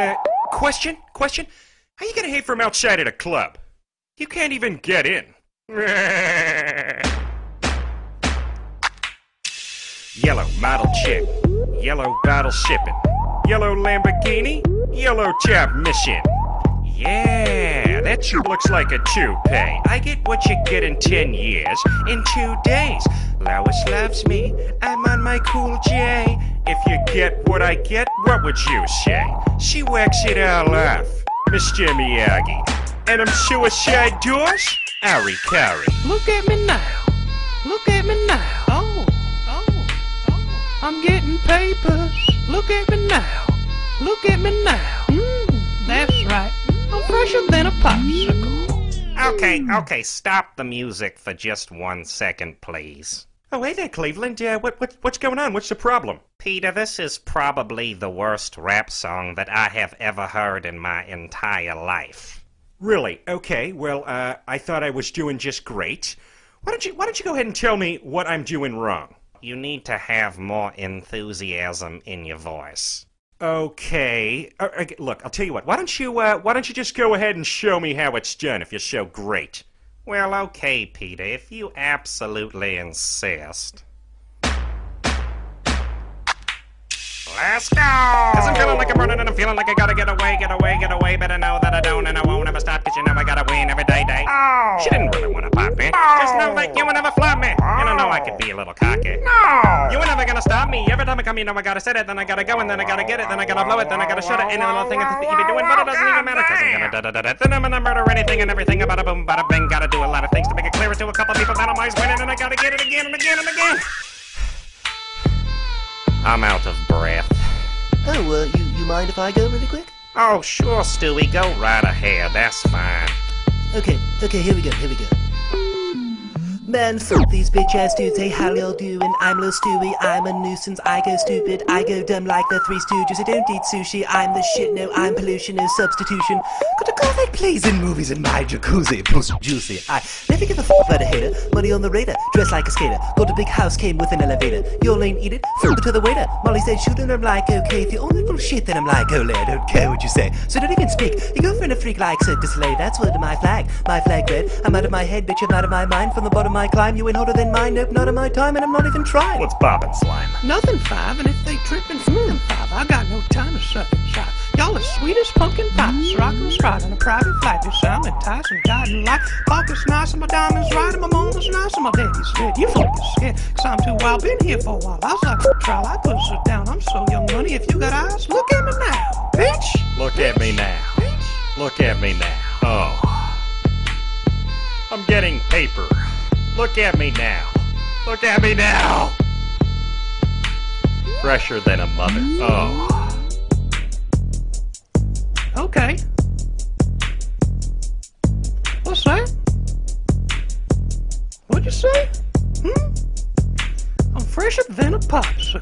Uh, question? Question? How you gonna hate from outside at a club? You can't even get in. Yellow model chick. Yellow bottle shipping. Yellow Lamborghini. Yellow job mission. Yeah, that chick looks like a toupee. I get what you get in 10 years, in two days. Lois loves me, I'm on my cool J. If you get what I get, what would you say? She whacks it all off, Mr. Miyagi. And I'm suicide doors? Ari Kari. Look at me now. Look at me now. Oh, oh, oh. I'm getting papers. Look at me now. Look at me now. Mm, that's right. I'm fresher than a popsicle. Okay, okay, stop the music for just one second, please. Oh, hey there, Cleveland. Uh, what, what, what's going on? What's the problem? Peter, this is probably the worst rap song that I have ever heard in my entire life. Really? Okay. Well, uh, I thought I was doing just great. Why don't you Why don't you go ahead and tell me what I'm doing wrong? You need to have more enthusiasm in your voice. Okay. Uh, okay, look, I'll tell you what. Why don't you uh, Why don't you just go ahead and show me how it's done if you're so great? Well, okay, Peter, if you absolutely insist. Let's go! Cause I'm feeling like I'm running and I'm feeling like I gotta get away, get away, get away. But I know that I don't and I won't ever stop cause you know I gotta win every day, day. Oh. She didn't really wanna pop me. Just know that you will never flop me. You don't know I could be a little cocky. No. You were never gonna stop me. Every time I come, you know I gotta set it, then I gotta go, and then I gotta get it, then I gotta blow it, then I gotta shut it. And the little thing that you be doing, but it doesn't even matter, cause I'm gonna da da da da. Then I'm gonna murder anything and everything. Bada boom, bada bing. Gotta do a lot of things to make it clear to a couple people that I'm always winning, and I gotta get it again and again and again. I'm out of breath. Oh, uh, you, you mind if I go really quick? Oh, sure, Stewie, go right ahead. That's fine. Okay, okay, here we go, here we go. Man, fuck these bitch ass dudes, hey, how y'all doing? I'm Lil Stewie, I'm a nuisance, I go stupid, I go dumb like the Three Stooges, I don't eat sushi, I'm the shit, no, I'm pollution, no substitution. Got a girl that plays in movies in my jacuzzi, pussy juicy. I never give a fuck about a hater, money on the radar, dressed like a skater, got a big house, came with an elevator. Y'all ain't eat it, throw it to the waiter. Molly said shoot and I'm like, okay, if you only bullshit, then I'm like, oh, I don't care what you say. So don't even speak, your girlfriend a freak like Cirque du Soleil, that's to my flag. My flag red, I'm out of my head, bitch, I'm out of my mind, from the bottom I climb, you ain't hotter than mine, nope, not of my time, and I'm not even trying. What's bobbing slime? Nothing five, and if they trippin', mm, five. I got no time to suck inside. Y'all are sweet as pumpkin pies, rockin' and stride on a private flight. Just I'm enticing, guiding light. Pockets nice and my diamonds right, and my mama's nice and my daddy's dead. You fucking scared, cause I'm too wild, been here for a while. I was like a trial, I could sit down. I'm so young money, if you got eyes, look at me now, bitch. Look at me now. Bitch. Look at me now. Oh. I'm getting paper. Look at me now. Look at me now. Fresher than a mother. Oh. Okay. What's that? What'd you say? Hmm? I'm fresher than a poppy.